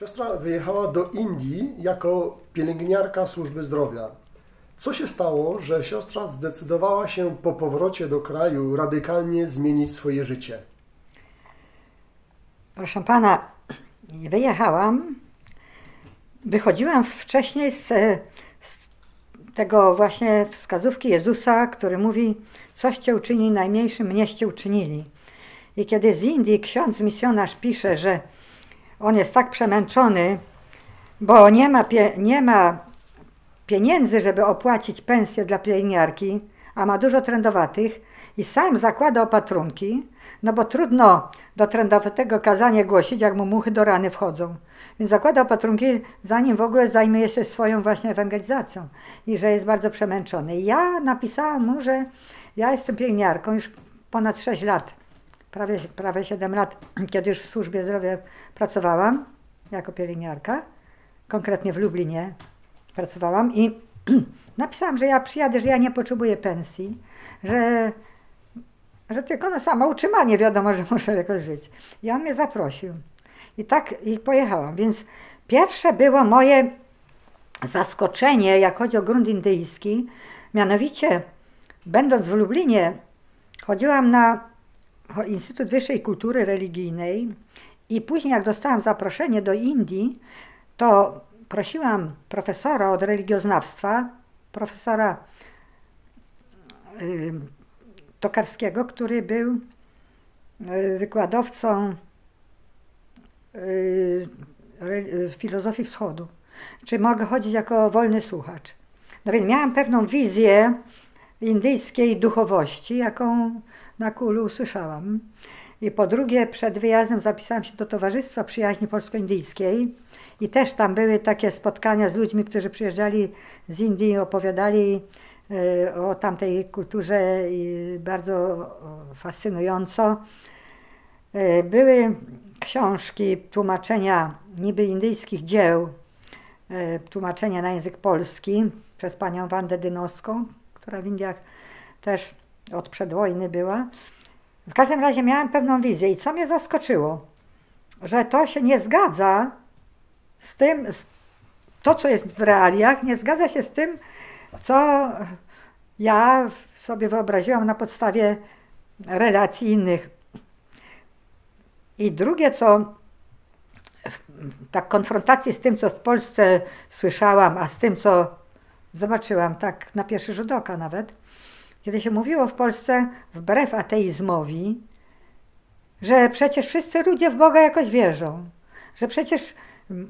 Siostra wyjechała do Indii jako pielęgniarka służby zdrowia. Co się stało, że siostra zdecydowała się po powrocie do kraju radykalnie zmienić swoje życie? Proszę pana, wyjechałam. Wychodziłam wcześniej z, z tego właśnie wskazówki Jezusa, który mówi: Coście uczyni najmniejszym, mnieście uczynili. I kiedy z Indii ksiądz misjonarz pisze, że on jest tak przemęczony, bo nie ma, pie, nie ma pieniędzy, żeby opłacić pensję dla pielęgniarki, a ma dużo trendowatych i sam zakłada opatrunki, no bo trudno do trendowatego kazanie głosić, jak mu muchy do rany wchodzą. Więc zakłada opatrunki, zanim w ogóle zajmuje się swoją właśnie ewangelizacją i że jest bardzo przemęczony. Ja napisałam mu, że ja jestem pielęgniarką już ponad 6 lat, prawie, prawie 7 lat, kiedy już w służbie zdrowia pracowałam jako pielęgniarka, konkretnie w Lublinie pracowałam i napisałam, że ja przyjadę, że ja nie potrzebuję pensji, że, że tylko na samo utrzymanie wiadomo, że muszę jakoś żyć. I on mnie zaprosił. I tak i pojechałam. Więc pierwsze było moje zaskoczenie, jak chodzi o grunt indyjski. Mianowicie, będąc w Lublinie, chodziłam na Instytut Wyższej Kultury Religijnej i później, jak dostałam zaproszenie do Indii, to prosiłam profesora od religioznawstwa, profesora y, Tokarskiego, który był y, wykładowcą y, filozofii wschodu. Czy mogę chodzić jako wolny słuchacz? No więc miałam pewną wizję indyjskiej duchowości, jaką na kulu usłyszałam. I po drugie, przed wyjazdem zapisałam się do Towarzystwa Przyjaźni Polsko-Indyjskiej i też tam były takie spotkania z ludźmi, którzy przyjeżdżali z Indii, opowiadali e, o tamtej kulturze bardzo fascynująco. E, były książki, tłumaczenia niby indyjskich dzieł, e, tłumaczenia na język polski przez panią Wandę Dynowską, która w Indiach też od przedwojny była. W każdym razie miałam pewną wizję i co mnie zaskoczyło, że to się nie zgadza z tym, to co jest w realiach, nie zgadza się z tym, co ja sobie wyobraziłam na podstawie relacji innych. I drugie, co tak konfrontacji z tym, co w Polsce słyszałam, a z tym, co zobaczyłam, tak na pierwszy rzut oka nawet, kiedy się mówiło w Polsce, wbrew ateizmowi, że przecież wszyscy ludzie w Boga jakoś wierzą, że przecież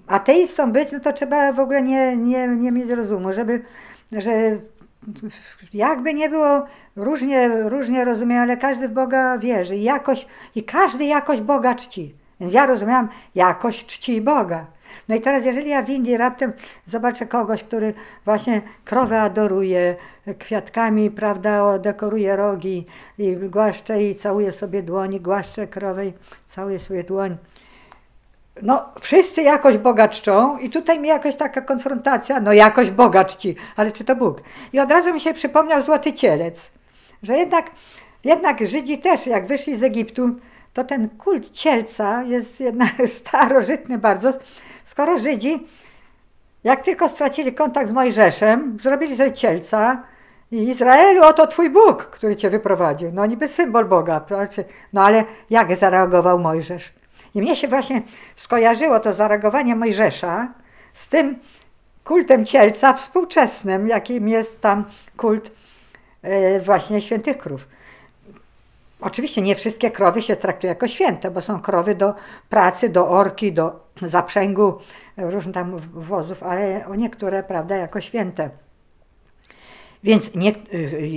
ateistą być, no to trzeba w ogóle nie, nie, nie mieć rozumu, żeby, że jakby nie było, różnie, różnie rozumiem, ale każdy w Boga wierzy i jakoś, i każdy jakoś Boga czci. Więc ja rozumiałam, jakoś czci Boga. No i teraz, jeżeli ja w Indii raptem zobaczę kogoś, który właśnie krowę adoruje, kwiatkami, prawda, dekoruje rogi i głaszcze i całuje sobie dłoni, głaszcze krowę i całuje sobie dłoń. No, wszyscy jakoś Boga czczą i tutaj mi jakoś taka konfrontacja, no jakoś Boga czci, ale czy to Bóg? I od razu mi się przypomniał Złoty Cielec, że jednak, jednak Żydzi też, jak wyszli z Egiptu, to ten kult cielca jest jednak starożytny bardzo, skoro Żydzi, jak tylko stracili kontakt z Mojżeszem, zrobili sobie cielca i Izraelu, oto twój Bóg, który cię wyprowadził. No niby symbol Boga. No ale jak zareagował Mojżesz? I mnie się właśnie skojarzyło to zareagowanie Mojżesza z tym kultem cielca współczesnym, jakim jest tam kult e, właśnie świętych krów. Oczywiście nie wszystkie krowy się traktuje jako święte, bo są krowy do pracy, do orki, do zaprzęgu różnych tam wozów, ale o niektóre, prawda, jako święte. Więc nie,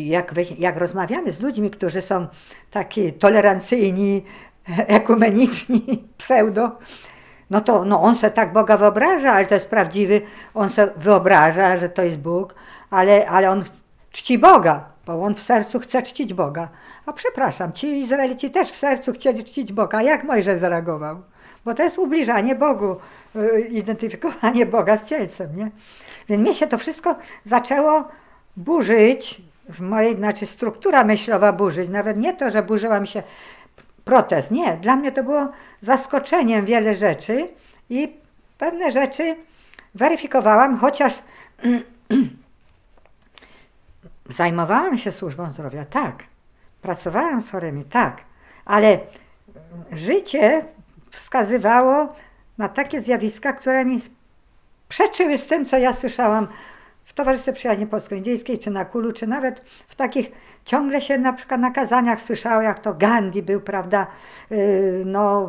jak, jak rozmawiamy z ludźmi, którzy są taki tolerancyjni, ekumeniczni, pseudo, no to no on se tak Boga wyobraża, ale to jest prawdziwy, on se wyobraża, że to jest Bóg, ale, ale on czci Boga, bo on w sercu chce czcić Boga. A przepraszam, ci Izraelici też w sercu chcieli czcić Boga. Jak Mojżesz zareagował? Bo to jest ubliżanie Bogu, y, identyfikowanie Boga z cielcem, nie? Więc mnie się to wszystko zaczęło burzyć, w mojej, znaczy struktura myślowa burzyć. Nawet nie to, że burzyła mi się protest, nie. Dla mnie to było zaskoczeniem wiele rzeczy i pewne rzeczy weryfikowałam, chociaż zajmowałam się służbą zdrowia, tak. Pracowałam z chorymi, tak. Ale życie wskazywało na takie zjawiska, które mi przeczyły z tym, co ja słyszałam w Towarzystwie Przyjaźni Polsko-Indyjskiej, czy na Kulu, czy nawet w takich, ciągle się na przykład na kazaniach słyszało, jak to Gandhi był, prawda, yy, no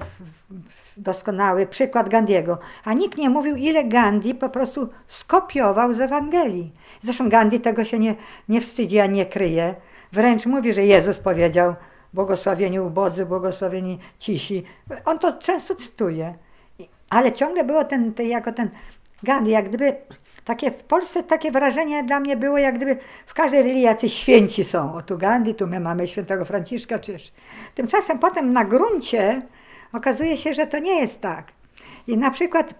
doskonały przykład Gandiego. A nikt nie mówił, ile Gandhi po prostu skopiował z Ewangelii. Zresztą Gandhi tego się nie, nie wstydzi, a nie kryje. Wręcz mówi, że Jezus powiedział, błogosławieni ubodzy, błogosławieni cisi. On to często cytuje. Ale ciągle było ten, ten jako ten Gandhi, jak gdyby takie w Polsce takie wrażenie dla mnie było, jak gdyby w każdej religii jacyś święci są. O tu Gandhi, tu my mamy świętego Franciszka, czy jeszcze. Tymczasem potem na gruncie okazuje się, że to nie jest tak. I na przykład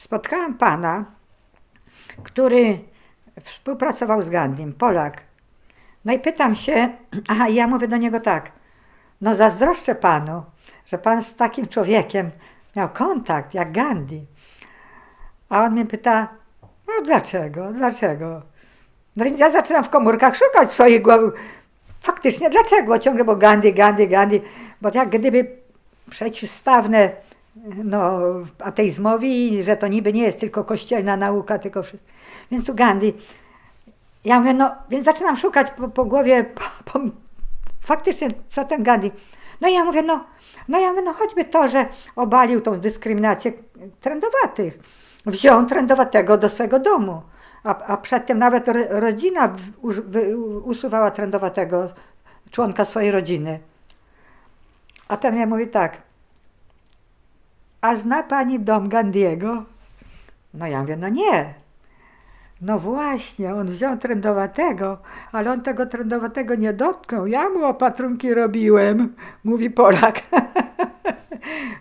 spotkałam pana, który współpracował z Gandhim, Polak. No i pytam się, aha, ja mówię do niego tak, no zazdroszczę panu, że pan z takim człowiekiem miał kontakt jak Gandhi. A on mnie pyta, no dlaczego, dlaczego? No więc ja zaczynam w komórkach szukać swojej głowy. Faktycznie dlaczego? Ciągle, bo Gandhi, Gandhi, Gandhi, bo jak gdyby przeciwstawne no, ateizmowi, że to niby nie jest tylko kościelna nauka, tylko wszystko. Więc tu Gandhi. Ja mówię, no, więc zaczynam szukać po, po głowie, po, po, faktycznie, co ten Gandhi. No ja mówię, no, no ja mówię, no choćby to, że obalił tą dyskryminację trendowatych wziął trendowatego do swego domu. A, a przedtem nawet rodzina usuwała trendowatego członka swojej rodziny. A ten mnie mówi tak. A zna pani dom Gandiego? No ja mówię, no nie. No właśnie, on wziął trendowatego, ale on tego trendowatego nie dotknął. Ja mu opatrunki robiłem, mówi Polak.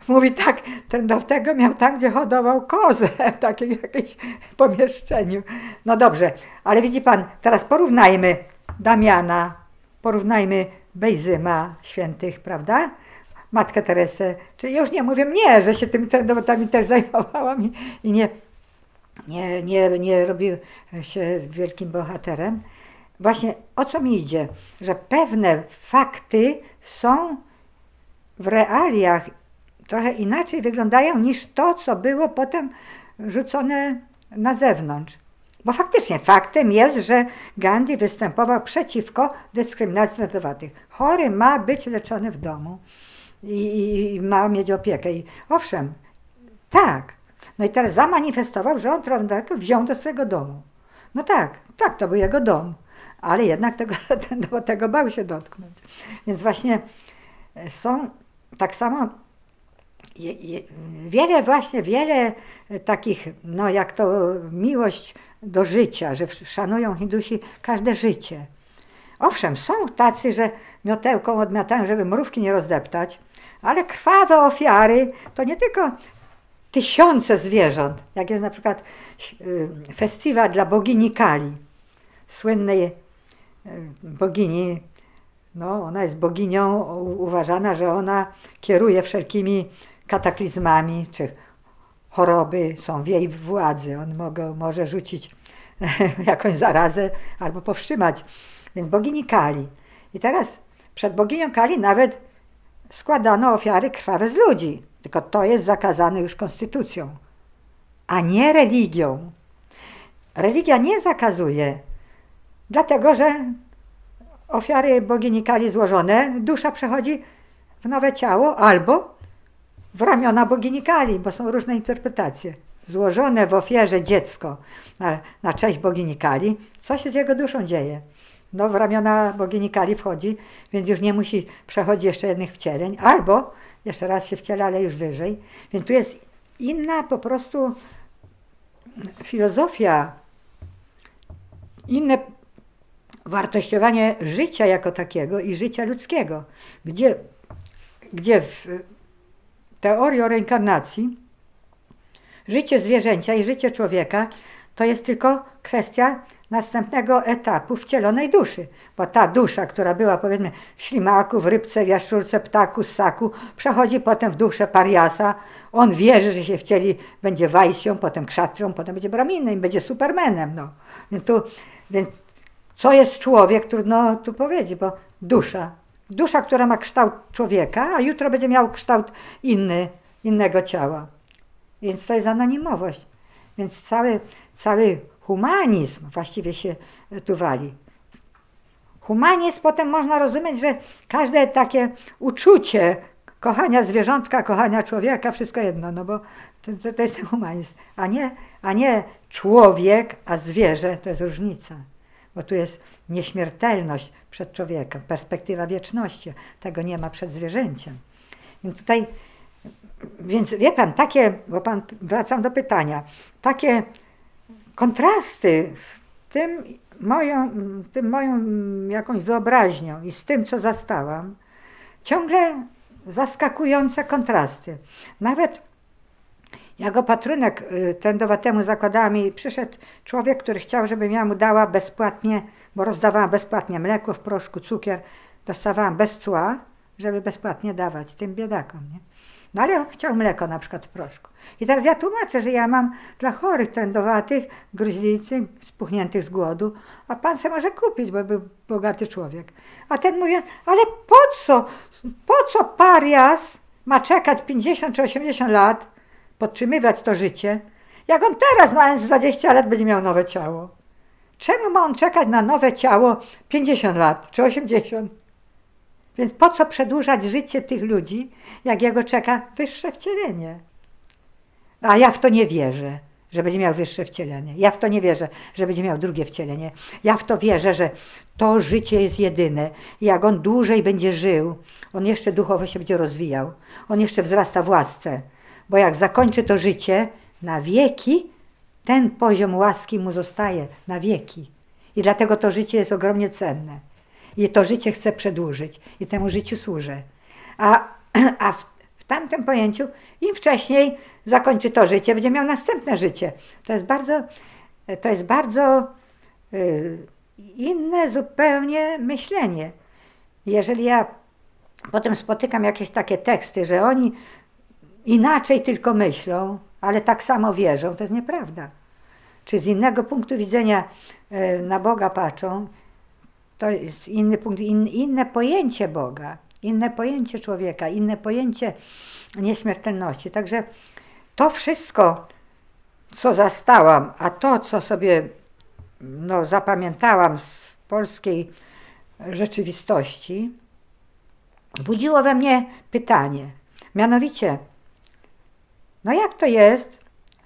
Mówi tak, trendowatego miał tam, gdzie hodował kozę, w takim jakimś pomieszczeniu. No dobrze, ale widzi pan, teraz porównajmy Damiana, porównajmy Bejzyma świętych, prawda? Matkę Teresę, czy już nie mówię nie, że się tymi trendowatami też zajmowałam i, i nie nie, nie, nie robił się wielkim bohaterem. Właśnie o co mi idzie? Że pewne fakty są w realiach trochę inaczej wyglądają niż to, co było potem rzucone na zewnątrz. Bo faktycznie faktem jest, że Gandhi występował przeciwko dyskryminacji narodowatych. Chory ma być leczony w domu i, i ma mieć opiekę. I owszem, tak, no i teraz zamanifestował, że on Trondheim wziął do swojego domu. No tak, tak, to był jego dom, ale jednak tego, ten, do tego bał się dotknąć. Więc właśnie e, są tak samo je, je, wiele właśnie, wiele takich, no jak to miłość do życia, że szanują Hindusi każde życie. Owszem, są tacy, że miotełką odmiatają, żeby mrówki nie rozdeptać, ale krwawe ofiary to nie tylko tysiące zwierząt, jak jest na przykład y, festiwal dla bogini Kali, słynnej y, bogini, no ona jest boginią uważana, że ona kieruje wszelkimi kataklizmami czy choroby, są w jej władzy. On mogę, może rzucić jakąś zarazę albo powstrzymać. Więc bogini Kali. I teraz przed boginią Kali nawet składano ofiary krwawe z ludzi. Tylko to jest zakazane już konstytucją, a nie religią. Religia nie zakazuje, dlatego że ofiary bogini Kali złożone, dusza przechodzi w nowe ciało albo w ramiona bogini Kali, bo są różne interpretacje. Złożone w ofierze dziecko na, na cześć bogini Kali, co się z jego duszą dzieje? No w ramiona bogini Kali wchodzi, więc już nie musi przechodzić jeszcze jednych wcieleń, albo jeszcze raz się wciela, ale już wyżej. Więc tu jest inna po prostu filozofia, inne wartościowanie życia jako takiego i życia ludzkiego, gdzie, gdzie w teorii o reinkarnacji życie zwierzęcia i życie człowieka to jest tylko kwestia następnego etapu wcielonej duszy. Bo ta dusza, która była powiedzmy w ślimaku, w rybce, w jaszczurce, ptaku, ssaku, przechodzi potem w duszę pariasa. On wierzy, że się wcieli, będzie wajsią, potem kszatrią, potem będzie braminem, będzie supermenem. No. Więc, tu, więc co jest człowiek, trudno tu powiedzieć, bo dusza. Dusza, która ma kształt człowieka, a jutro będzie miał kształt inny, innego ciała. Więc to jest anonimowość. Więc cały, cały humanizm właściwie się tu wali. Humanizm potem można rozumieć, że każde takie uczucie kochania zwierzątka, kochania człowieka, wszystko jedno, no bo to, to, to jest humanizm, a nie, a nie człowiek, a zwierzę, to jest różnica. Bo tu jest nieśmiertelność przed człowiekiem, perspektywa wieczności. Tego nie ma przed zwierzęciem. Więc tutaj, więc wie pan, takie, bo pan, wracam do pytania, takie kontrasty z tym moją, tym moją jakąś wyobraźnią i z tym, co zastałam, ciągle zaskakujące kontrasty. Nawet jak opatrunek y, trendowatemu zakładałam i przyszedł człowiek, który chciał, żebym ja mu dała bezpłatnie, bo rozdawałam bezpłatnie mleko w proszku, cukier, dostawałam bez cła, żeby bezpłatnie dawać tym biedakom. Nie? No ale on chciał mleko na przykład w proszku. I teraz ja tłumaczę, że ja mam dla chorych trendowatych, gruźlicy, spuchniętych z głodu, a pan se może kupić, bo był bogaty człowiek. A ten mówi, ale po co, po co parias ma czekać 50 czy 80 lat, podtrzymywać to życie, jak on teraz, mając 20 lat, będzie miał nowe ciało? Czemu ma on czekać na nowe ciało 50 lat czy 80? Więc po co przedłużać życie tych ludzi, jak jego czeka wyższe wcielenie? A ja w to nie wierzę, że będzie miał wyższe wcielenie. Ja w to nie wierzę, że będzie miał drugie wcielenie. Ja w to wierzę, że to życie jest jedyne. Jak on dłużej będzie żył, on jeszcze duchowo się będzie rozwijał. On jeszcze wzrasta w łasce. Bo jak zakończy to życie na wieki, ten poziom łaski mu zostaje na wieki. I dlatego to życie jest ogromnie cenne. I to życie chcę przedłużyć i temu życiu służę. A, a w, w tamtym pojęciu im wcześniej zakończy to życie, będzie miał następne życie. To jest bardzo, to jest bardzo y, inne zupełnie myślenie. Jeżeli ja potem spotykam jakieś takie teksty, że oni inaczej tylko myślą, ale tak samo wierzą, to jest nieprawda. Czy z innego punktu widzenia y, na Boga patrzą, to jest inny punkt, in, inne pojęcie Boga, inne pojęcie człowieka, inne pojęcie nieśmiertelności. Także to wszystko, co zastałam, a to, co sobie no, zapamiętałam z polskiej rzeczywistości, budziło we mnie pytanie. Mianowicie, no jak to jest,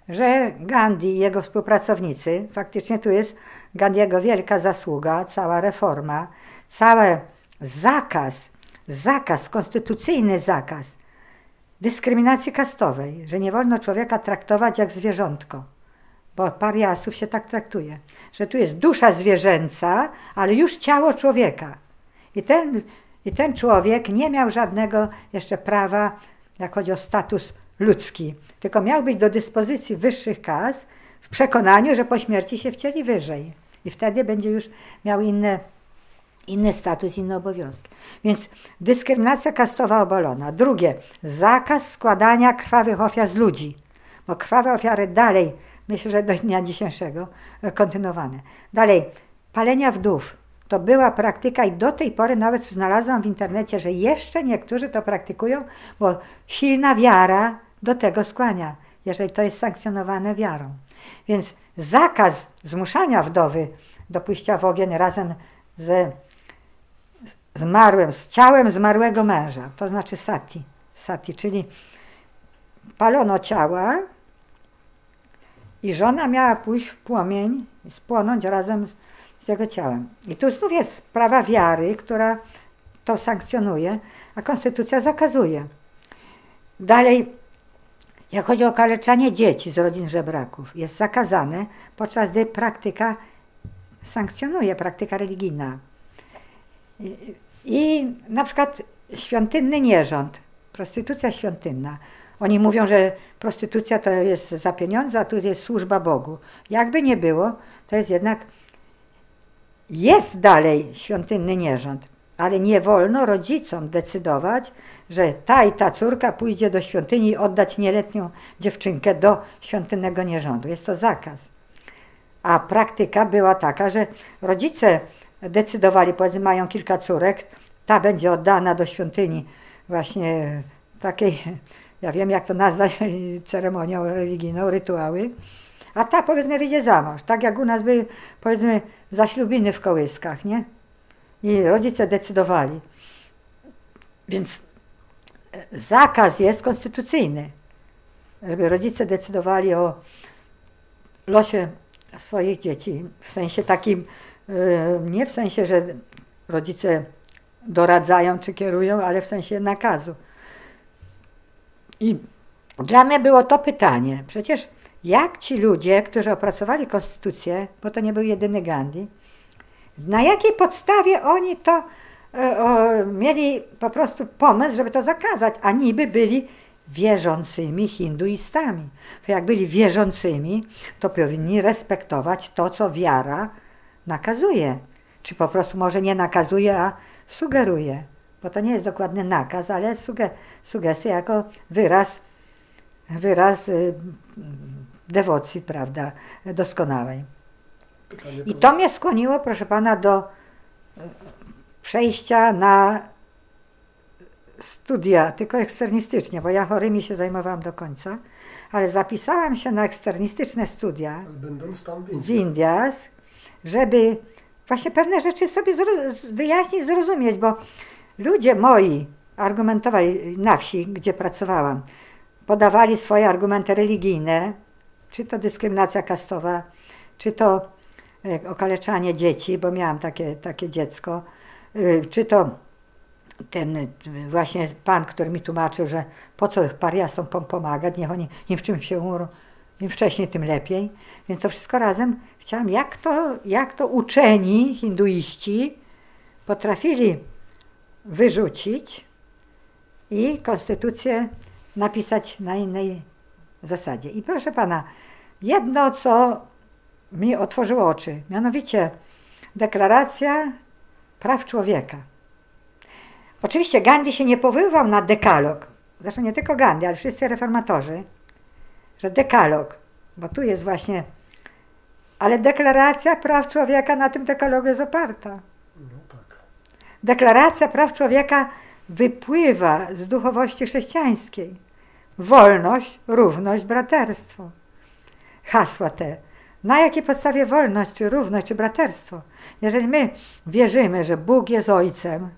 że Gandhi i jego współpracownicy, faktycznie tu jest Gandhiego wielka zasługa, cała reforma, cały zakaz, zakaz, konstytucyjny zakaz dyskryminacji kastowej, że nie wolno człowieka traktować jak zwierzątko, bo pariasów się tak traktuje, że tu jest dusza zwierzęca, ale już ciało człowieka. I ten, I ten człowiek nie miał żadnego jeszcze prawa, jak chodzi o status ludzki, tylko miał być do dyspozycji wyższych kas w przekonaniu, że po śmierci się wcieli wyżej. I wtedy będzie już miał inne, inny status, inne obowiązki. Więc dyskryminacja kastowa obalona. Drugie, zakaz składania krwawych ofiar z ludzi, bo krwawe ofiary dalej, myślę, że do dnia dzisiejszego e, kontynuowane. Dalej, palenia wdów. To była praktyka i do tej pory nawet znalazłam w internecie, że jeszcze niektórzy to praktykują, bo silna wiara do tego skłania, jeżeli to jest sankcjonowane wiarą. Więc zakaz zmuszania wdowy do pójścia w ogień razem ze zmarłym, z ciałem zmarłego męża, to znaczy sati, sati, czyli palono ciała i żona miała pójść w płomień i spłonąć razem z, z jego ciałem. I tu znów jest sprawa wiary, która to sankcjonuje, a konstytucja zakazuje. Dalej jak chodzi o kaleczanie dzieci z rodzin żebraków, jest zakazane, podczas gdy praktyka sankcjonuje, praktyka religijna. I, i na przykład świątynny nierząd, prostytucja świątynna, Oni mówią, że prostytucja to jest za pieniądze, a tu jest służba Bogu. Jakby nie było, to jest jednak, jest dalej świątynny nierząd, ale nie wolno rodzicom decydować, że ta i ta córka pójdzie do świątyni i oddać nieletnią dziewczynkę do świątynnego nierządu. Jest to zakaz. A praktyka była taka, że rodzice decydowali, powiedzmy, mają kilka córek, ta będzie oddana do świątyni właśnie takiej, ja wiem jak to nazwać, ceremonią religijną, rytuały, a ta powiedzmy wyjdzie za mąż, tak jak u nas były powiedzmy zaślubiny w kołyskach, nie? I rodzice decydowali. Więc e, zakaz jest konstytucyjny, żeby rodzice decydowali o losie swoich dzieci, w sensie takim, e, nie w sensie, że rodzice doradzają czy kierują, ale w sensie nakazu. I dla mnie było to pytanie, przecież jak ci ludzie, którzy opracowali konstytucję, bo to nie był jedyny Gandhi, na jakiej podstawie oni to e, mieli po prostu pomysł, żeby to zakazać, a niby byli wierzącymi hinduistami. To jak byli wierzącymi, to powinni respektować to, co wiara nakazuje. Czy po prostu może nie nakazuje, a sugeruje. Bo to nie jest dokładny nakaz, ale suge, sugestia jako wyraz, wyraz y, dewocji, prawda, doskonałej. I to mnie skłoniło, proszę pana, do y, przejścia na studia, tylko eksternistycznie, bo ja chorymi się zajmowałam do końca, ale zapisałam się na eksternistyczne studia Będąc tam w w Indiach. Indiach, żeby właśnie pewne rzeczy sobie wyjaśnić, zrozumieć, bo ludzie moi argumentowali na wsi, gdzie pracowałam, podawali swoje argumenty religijne, czy to dyskryminacja kastowa, czy to e, okaleczanie dzieci, bo miałam takie, takie dziecko, y, czy to ten y, właśnie pan, który mi tłumaczył, że po co pariasom pom- pomagać, niech oni im w czymś się umrą, im wcześniej, tym lepiej. Więc to wszystko razem chciałam, jak to, jak to uczeni hinduiści potrafili wyrzucić i konstytucję napisać na innej zasadzie. I proszę pana, jedno, co mi otworzyło oczy, mianowicie deklaracja praw człowieka. Oczywiście Gandhi się nie powoływał na dekalog, zresztą nie tylko Gandhi, ale wszyscy reformatorzy, że dekalog, bo tu jest właśnie, ale deklaracja praw człowieka na tym dekalogu jest oparta. No tak. Deklaracja praw człowieka wypływa z duchowości chrześcijańskiej. Wolność, równość, braterstwo. Hasła te. Na jakiej podstawie wolność, czy równość, czy braterstwo? Jeżeli my wierzymy, że Bóg jest Ojcem,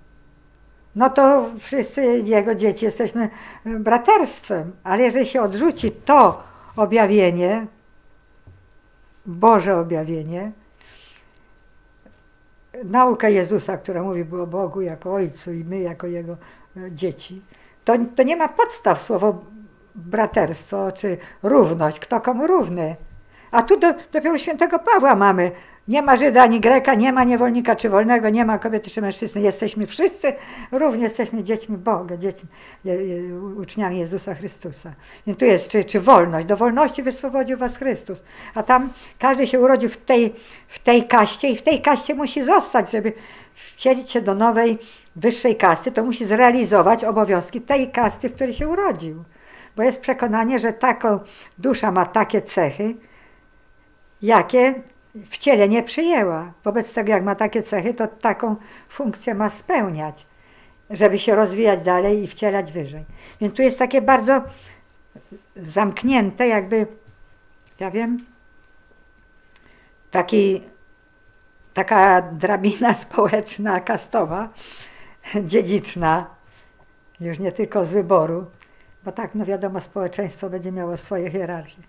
no to wszyscy Jego dzieci jesteśmy braterstwem. Ale jeżeli się odrzuci to objawienie, Boże objawienie, naukę Jezusa, która mówi o Bogu jako Ojcu i my jako Jego e, dzieci, to, to nie ma podstaw słowo braterstwo czy równość, kto komu równy. A tu do, dopiero świętego Pawła mamy. Nie ma Żyda ani Greka, nie ma niewolnika czy wolnego, nie ma kobiety czy mężczyzny. Jesteśmy wszyscy równie, jesteśmy dziećmi Boga, dziećmi, uczniami Jezusa Chrystusa. I tu jest, czy, czy wolność. Do wolności wyswobodził was Chrystus. A tam każdy się urodził w tej, w tej kaście i w tej kaście musi zostać, żeby wcielić się do nowej, wyższej kasty, to musi zrealizować obowiązki tej kasty, w której się urodził. Bo jest przekonanie, że taką dusza ma takie cechy, jakie w ciele nie przyjęła. Wobec tego, jak ma takie cechy, to taką funkcję ma spełniać, żeby się rozwijać dalej i wcielać wyżej. Więc tu jest takie bardzo zamknięte, jakby, ja wiem, taki, taka drabina społeczna, kastowa, dziedziczna, już nie tylko z wyboru, bo tak, no wiadomo, społeczeństwo będzie miało swoje hierarchie.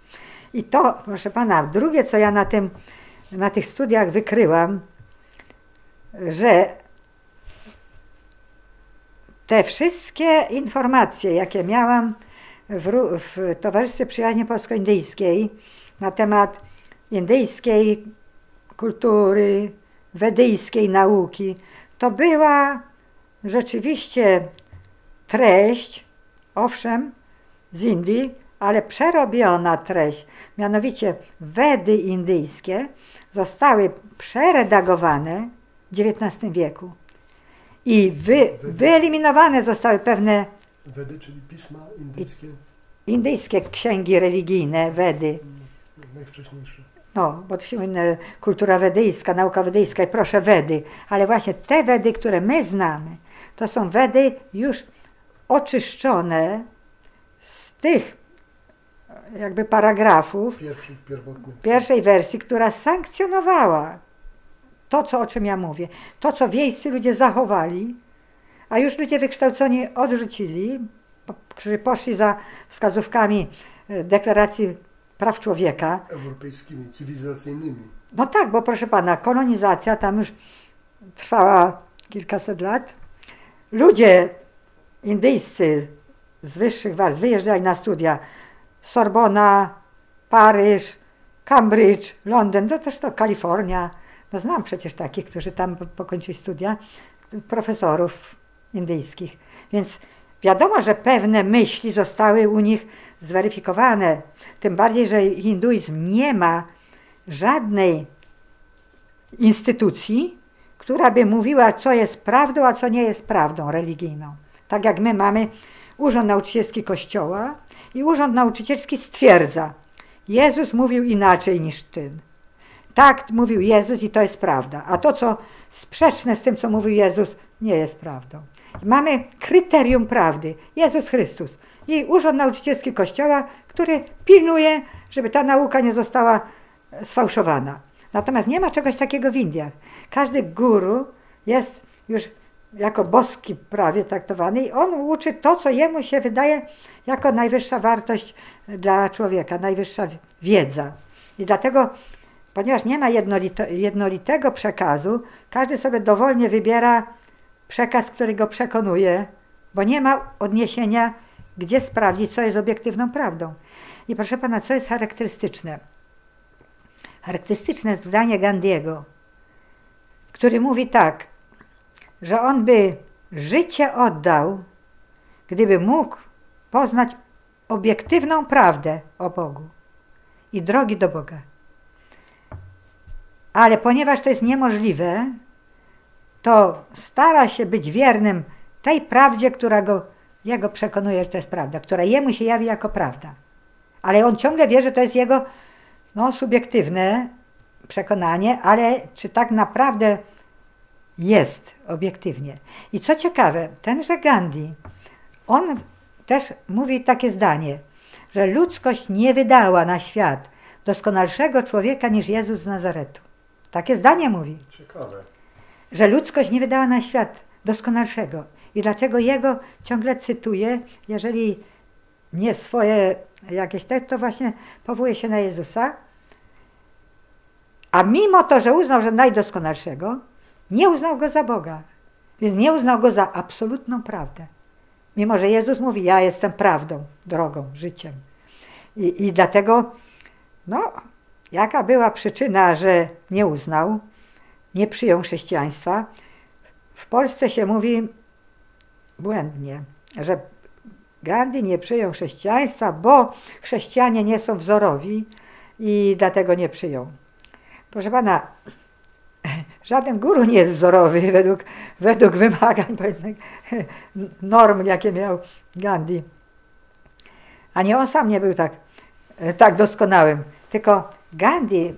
I to, proszę pana, drugie, co ja na, tym, na tych studiach wykryłam, że te wszystkie informacje, jakie miałam w, w Towarzystwie Przyjaźni Polsko-Indyjskiej na temat indyjskiej kultury, wedyjskiej nauki, to była rzeczywiście treść, owszem, z Indii, ale przerobiona treść. Mianowicie Wedy indyjskie zostały przeredagowane w XIX wieku i wy, wyeliminowane zostały pewne Wedy, czyli pisma indyjskie, indyjskie księgi religijne, Wedy. najwcześniejsze. No, bo to się mówi e, kultura wedyjska, nauka wedyjska i proszę Wedy. Ale właśnie te Wedy, które my znamy, to są Wedy już oczyszczone z tych jakby paragrafów Pierwszy, pierwszej wersji, która sankcjonowała to, co, o czym ja mówię. To, co wiejscy ludzie zachowali, a już ludzie wykształceni odrzucili, którzy poszli za wskazówkami e, deklaracji praw człowieka, Europejskimi, cywilizacyjnymi. no tak, bo proszę pana, kolonizacja tam już trwała kilkaset lat. Ludzie indyjscy z wyższych warstw wyjeżdżali na studia. Sorbona, Paryż, Cambridge, Londyn, to też to Kalifornia. No znam przecież takich, którzy tam po- pokończyli studia, profesorów indyjskich. Więc wiadomo, że pewne myśli zostały u nich zweryfikowane. Tym bardziej, że hinduizm nie ma żadnej instytucji, która by mówiła, co jest prawdą, a co nie jest prawdą religijną. Tak jak my mamy Urząd Nauczycielski Kościoła i Urząd Nauczycielski stwierdza, Jezus mówił inaczej niż ty. Tak mówił Jezus i to jest prawda, a to, co sprzeczne z tym, co mówił Jezus, nie jest prawdą. Mamy kryterium prawdy, Jezus Chrystus i Urząd Nauczycielski Kościoła, który pilnuje, żeby ta nauka nie została e, sfałszowana. Natomiast nie ma czegoś takiego w Indiach. Każdy guru jest już jako boski prawie traktowany i on uczy to, co jemu się wydaje jako najwyższa wartość dla człowieka, najwyższa wiedza. I dlatego, ponieważ nie ma jednolito, jednolitego przekazu, każdy sobie dowolnie wybiera przekaz, który go przekonuje, bo nie ma odniesienia, gdzie sprawdzić, co jest obiektywną prawdą. I proszę pana, co jest charakterystyczne? Charakterystyczne jest zdanie Gandiego, który mówi tak, że on by życie oddał, gdyby mógł poznać obiektywną prawdę o Bogu i drogi do Boga. Ale ponieważ to jest niemożliwe, to stara się być wiernym tej prawdzie, która go, jego przekonuje, że to jest prawda, która jemu się jawi jako prawda. Ale on ciągle wie, że to jest jego no, subiektywne przekonanie, ale czy tak naprawdę jest obiektywnie. I co ciekawe, tenże Gandhi, on też mówi takie zdanie, że ludzkość nie wydała na świat doskonalszego człowieka niż Jezus z Nazaretu. Takie zdanie mówi, Ciekawe. że ludzkość nie wydała na świat doskonalszego. I dlaczego jego ciągle cytuję, jeżeli nie swoje jakieś te, to właśnie powołuje się na Jezusa. A mimo to, że uznał, że najdoskonalszego, nie uznał go za Boga. Więc nie uznał go za absolutną prawdę. Mimo, że Jezus mówi, ja jestem prawdą, drogą, życiem. I, i dlatego, no, jaka była przyczyna, że nie uznał, nie przyjął chrześcijaństwa? W Polsce się mówi błędnie, że Gandhi nie przyjął chrześcijaństwa, bo chrześcijanie nie są wzorowi i dlatego nie przyjął. Proszę pana, żaden guru nie jest wzorowy według, według wymagań, powiedzmy, norm, jakie miał Gandhi. Ani on sam nie był tak, tak doskonałym. Tylko Gandhi,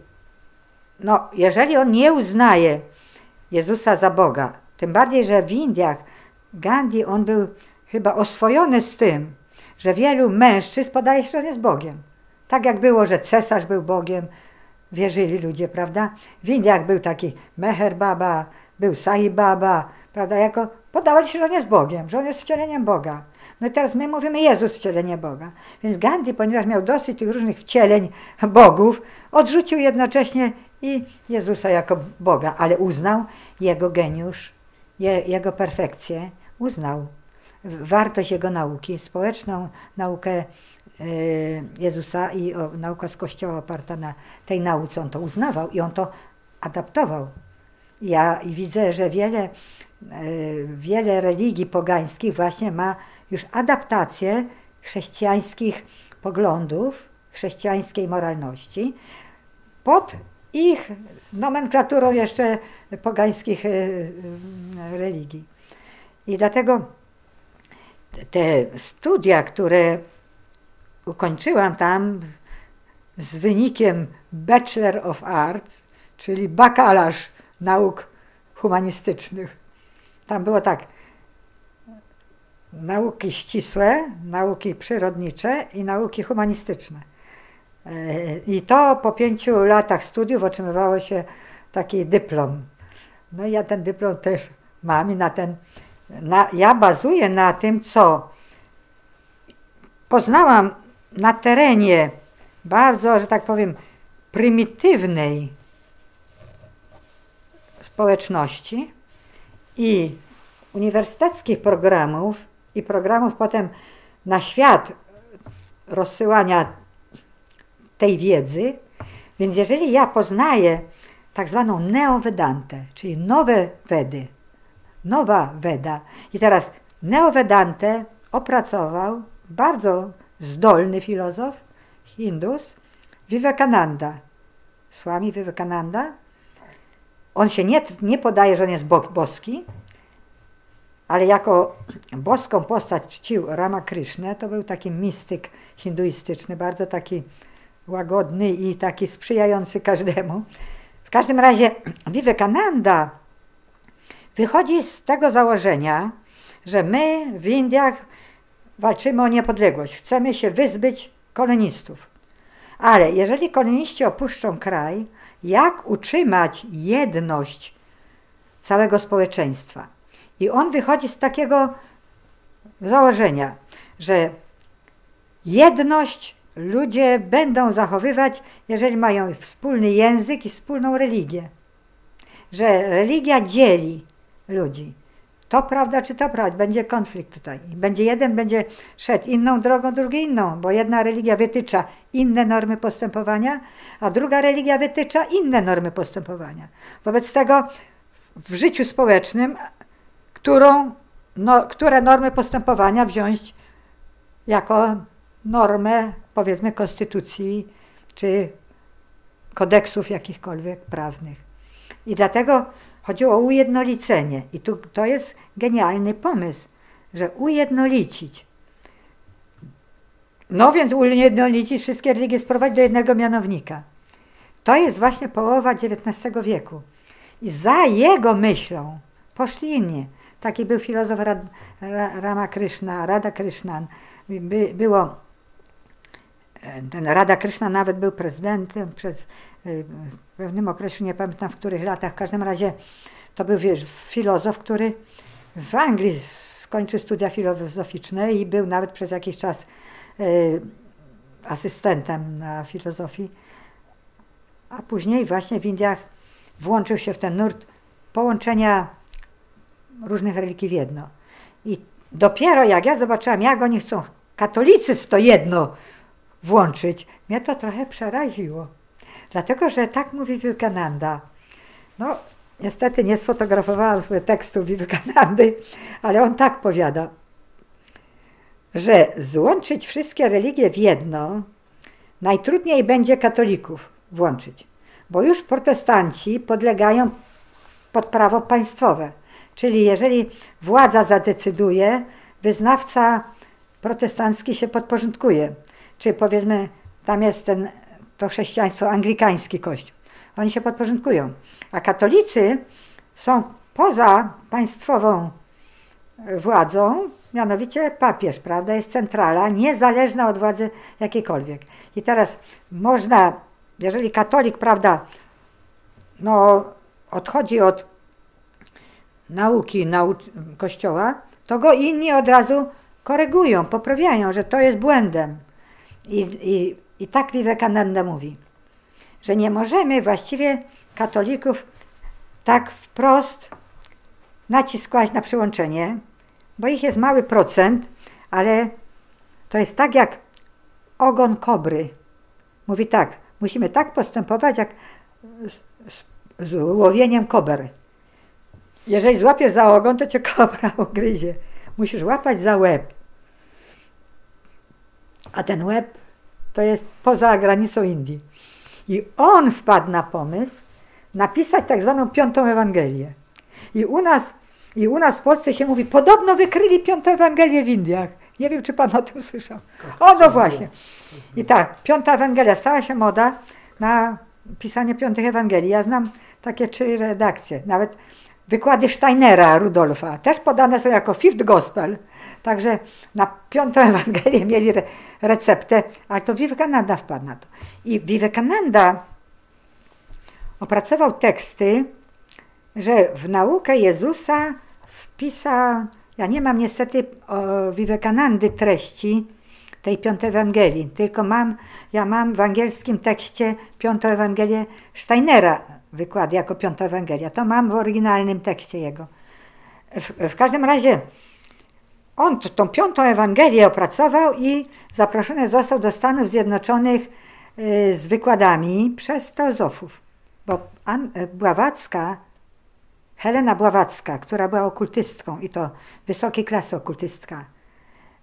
no, jeżeli on nie uznaje Jezusa za Boga, tym bardziej, że w Indiach Gandhi, on był chyba oswojony z tym, że wielu mężczyzn podaje się, że on jest Bogiem. Tak jak było, że cesarz był Bogiem, wierzyli ludzie, prawda? W Indiach był taki Meher Baba, był Sai Baba, prawda? Jako podawali się, że on jest Bogiem, że on jest wcieleniem Boga. No i teraz my mówimy Jezus wcielenie Boga. Więc Gandhi, ponieważ miał dosyć tych różnych wcieleń Bogów, odrzucił jednocześnie i Jezusa jako Boga, ale uznał jego geniusz, je, jego perfekcję, uznał wartość jego nauki, społeczną naukę Jezusa i o, nauka z Kościoła oparta na tej nauce. On to uznawał i on to adaptował. Ja widzę, że wiele, wiele religii pogańskich właśnie ma już adaptację chrześcijańskich poglądów, chrześcijańskiej moralności, pod ich nomenklaturą jeszcze pogańskich e, e, religii. I dlatego te studia, które ukończyłam tam z wynikiem Bachelor of Arts, czyli bakalarz nauk humanistycznych. Tam było tak, nauki ścisłe, nauki przyrodnicze i nauki humanistyczne. E, I to po pięciu latach studiów otrzymywało się taki dyplom. No i ja ten dyplom też mam i na ten, na, ja bazuję na tym, co poznałam na terenie bardzo, że tak powiem, prymitywnej społeczności i uniwersyteckich programów i programów potem na świat rozsyłania tej wiedzy. Więc jeżeli ja poznaję tak zwaną neovedantę, czyli nowe Wedy, nowa Weda i teraz neovedantę opracował bardzo zdolny filozof, Hindus, Vivekananda. Swami Vivekananda. On się nie, nie podaje, że on jest boski, ale jako boską postać czcił Rama Krishnę. To był taki mistyk hinduistyczny, bardzo taki łagodny i taki sprzyjający każdemu. W każdym razie Vivekananda wychodzi z tego założenia, że my w Indiach walczymy o niepodległość, chcemy się wyzbyć kolonistów. Ale jeżeli koloniści opuszczą kraj, jak utrzymać jedność całego społeczeństwa? I on wychodzi z takiego założenia, że jedność ludzie będą zachowywać, jeżeli mają wspólny język i wspólną religię. Że religia dzieli ludzi. To prawda, czy to prawda? Będzie konflikt tutaj. Będzie jeden będzie szedł inną drogą, drugi inną, bo jedna religia wytycza inne normy postępowania, a druga religia wytycza inne normy postępowania. Wobec tego w życiu społecznym, którą, no, które normy postępowania wziąć jako normę, powiedzmy, konstytucji czy kodeksów jakichkolwiek prawnych. I dlatego chodziło o ujednolicenie. I tu, to jest genialny pomysł, że ujednolicić. No więc ujednolicić wszystkie religie, sprowadzić do jednego mianownika. To jest właśnie połowa XIX wieku. I za jego myślą poszli inni. Taki był filozof Rama Krishna, Rada Krishnan. By, było ten Rada Krishna nawet był prezydentem przez y, w pewnym okresie, nie pamiętam w których latach, w każdym razie to był wiesz, filozof, który w Anglii skończył studia filozoficzne i był nawet przez jakiś czas y, asystentem na filozofii, a później właśnie w Indiach włączył się w ten nurt połączenia różnych religii w jedno. I dopiero jak ja zobaczyłam, jak oni chcą katolicyzm w to jedno włączyć, mnie to trochę przeraziło. Dlatego, że tak mówi Vivekananda. No, niestety nie sfotografowałam sobie tekstu Vivekanandy, ale on tak powiada, że złączyć wszystkie religie w jedno najtrudniej będzie katolików włączyć, bo już protestanci podlegają pod prawo państwowe. Czyli jeżeli władza zadecyduje, wyznawca protestancki się podporządkuje czy powiedzmy tam jest ten, to chrześcijaństwo, anglikański kościół. Oni się podporządkują. A katolicy są poza państwową władzą, mianowicie papież, prawda, jest centrala, niezależna od władzy jakiejkolwiek. I teraz można, jeżeli katolik, prawda, no, odchodzi od nauki nauc Kościoła, to go inni od razu korygują, poprawiają, że to jest błędem. I, i, I tak Vivekananda mówi, że nie możemy właściwie katolików tak wprost naciskać na przyłączenie, bo ich jest mały procent, ale to jest tak jak ogon kobry. Mówi tak, musimy tak postępować jak z, z łowieniem kober. Jeżeli złapiesz za ogon, to cię kobra ugryzie. Musisz łapać za łeb. A ten łeb to jest poza granicą Indii. I on wpadł na pomysł napisać tak zwaną piątą Ewangelię. I u nas, i u nas w Polsce się mówi, podobno wykryli piątą Ewangelię w Indiach. Nie wiem, czy pan o tym słyszał. O, no właśnie. I tak, piąta Ewangelia, stała się moda na pisanie piątych Ewangelii. Ja znam takie trzy redakcje, nawet wykłady Steinera, Rudolfa, też podane są jako Fifth Gospel. Także na piątą Ewangelię mieli re, receptę, ale to Vivekananda wpadł na to. I Vivekananda opracował teksty, że w naukę Jezusa wpisał, ja nie mam niestety o Vivekanandy treści tej piątej Ewangelii, tylko mam, ja mam w angielskim tekście piątą Ewangelię Steinera, wykład jako piąta Ewangelia. To mam w oryginalnym tekście jego. W, w każdym razie on tą piątą Ewangelię opracował i zaproszony został do Stanów Zjednoczonych y, z wykładami przez teozofów. Bo y, Bławacka, Helena Bławacka, która była okultystką i to wysokiej klasy okultystka,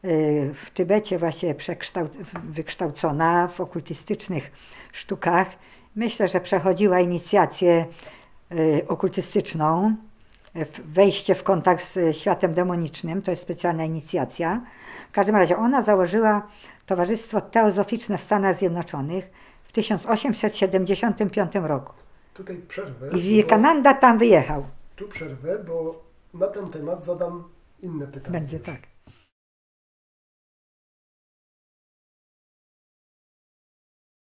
y, w Tybecie właśnie wykształcona w okultystycznych sztukach. Myślę, że przechodziła inicjację okultystyczną, wejście w kontakt z światem demonicznym, to jest specjalna inicjacja. W każdym razie ona założyła Towarzystwo Teozoficzne w Stanach Zjednoczonych w 1875 roku. Tutaj przerwę. I Vivekananda tam wyjechał. Tu przerwę, bo na ten temat zadam inne pytanie. Będzie tak.